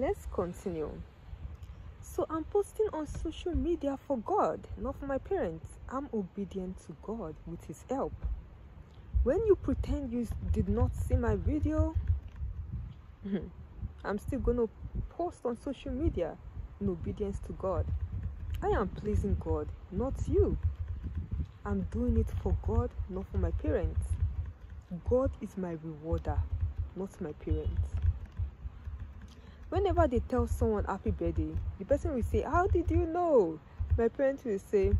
let's continue. So i'm posting on social media for god not for my parents. I'm obedient to god with his help. When you pretend you did not see my video i'm still going to post on social media in obedience to god. I am pleasing god not you. I'm doing it for god not for my parents. God is my rewarder not my parents whenever they tell someone happy birthday the person will say how did you know? My parents will say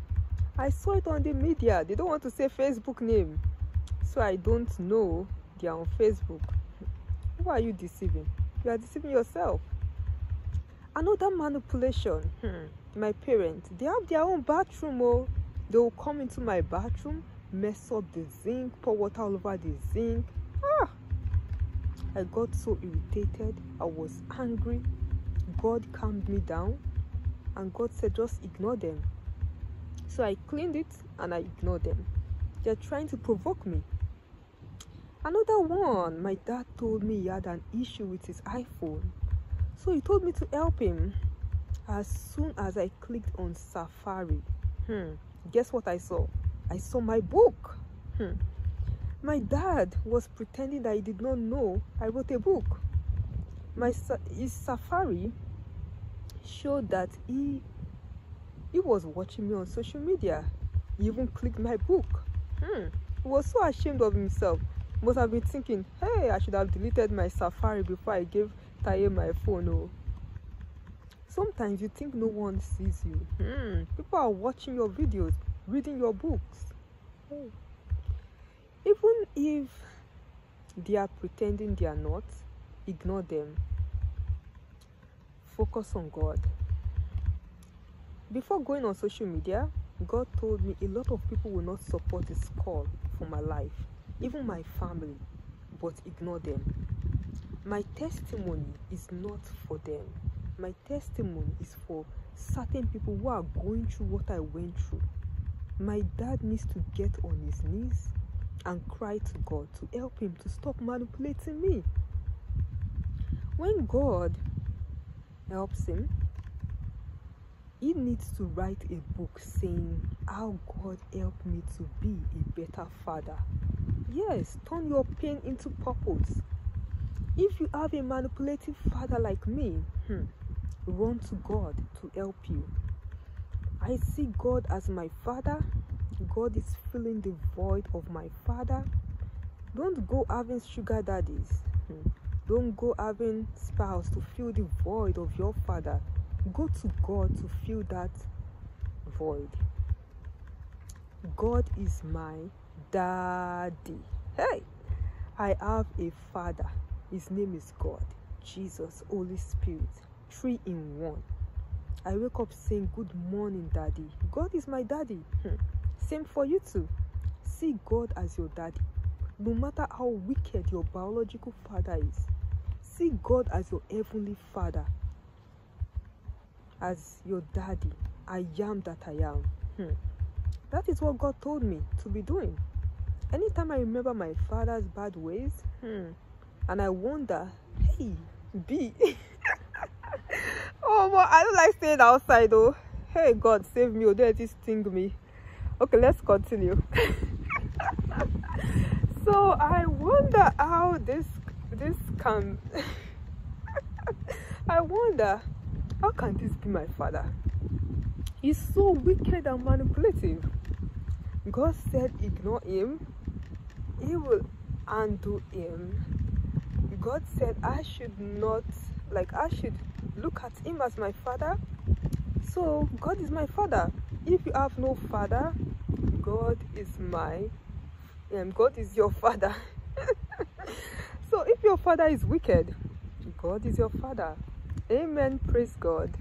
i saw it on the media. They don't want to say facebook name. So i don't know they are on facebook. Who are you deceiving? You are deceiving yourself. Another manipulation. Hmm. my parents they have their own bathroom oh. They will come into my bathroom mess up the zinc pour water all over the zinc. Ah I got so irritated. I was angry. God calmed me down. And God said, just ignore them. So I cleaned it and I ignored them. They're trying to provoke me. Another one, my dad told me he had an issue with his iPhone. So he told me to help him. As soon as I clicked on Safari, hmm, guess what I saw? I saw my book. Hmm. My dad was pretending that he did not know I wrote a book. My his safari showed that he he was watching me on social media. He even clicked my book. Hmm. He was so ashamed of himself. Must have been thinking, hey, I should have deleted my safari before I gave Taiye my phone. Oh. Sometimes you think no one sees you. Hmm. People are watching your videos, reading your books. Oh even if they are pretending they are not ignore them. Focus on god. Before going on social media god told me a lot of people will not support this call for my life even my family but ignore them. My testimony is not for them. My testimony is for certain people who are going through what i went through. My dad needs to get on his knees and cry to God to help him to stop manipulating me. When God helps him, he needs to write a book saying how God helped me to be a better father. Yes, turn your pain into purpose. If you have a manipulative father like me, hmm, run to God to help you. I see God as my father God is filling the void of my father. Don't go having sugar daddies. Hmm. Don't go having spouse to fill the void of your father. Go to God to fill that void. God is my daddy. Hey, I have a father. His name is God, Jesus, Holy Spirit, three in one. I wake up saying, Good morning, Daddy. God is my daddy. Same for you too. See God as your daddy. No matter how wicked your biological father is, see God as your heavenly father, as your daddy. I am that I am. Hmm. That is what God told me to be doing. Anytime I remember my father's bad ways, hmm, and I wonder, hey, B. oh, but I don't like staying outside though. Hey, God, save me. Oh, don't sting me okay let's continue. So i wonder how this this can i wonder how can this be my father? He's so wicked and manipulative. God said ignore him. He will undo him. God said i should not like i should look at him as my father. So god is my father. If you have no father god is my um, god is your father. So if your father is wicked god is your father. Amen. Praise god